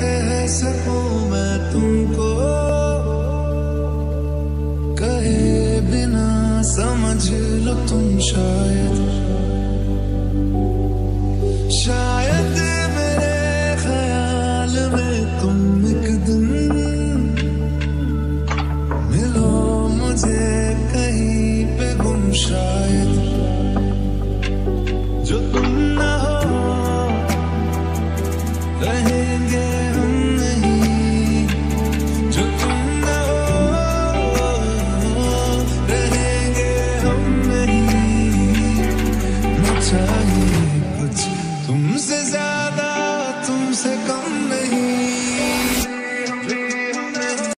कह सकूँ मैं तुमको? कहे बिना समझ लो तुम शायद। शायद मेरे ख्याल में तुम एक दिन मिलो मुझे कहीं पे गुम शायद। जो तुम ना हो, रहेंगे नहीं चाहिए कुछ। तुमसे ज़्यादा तुमसे कम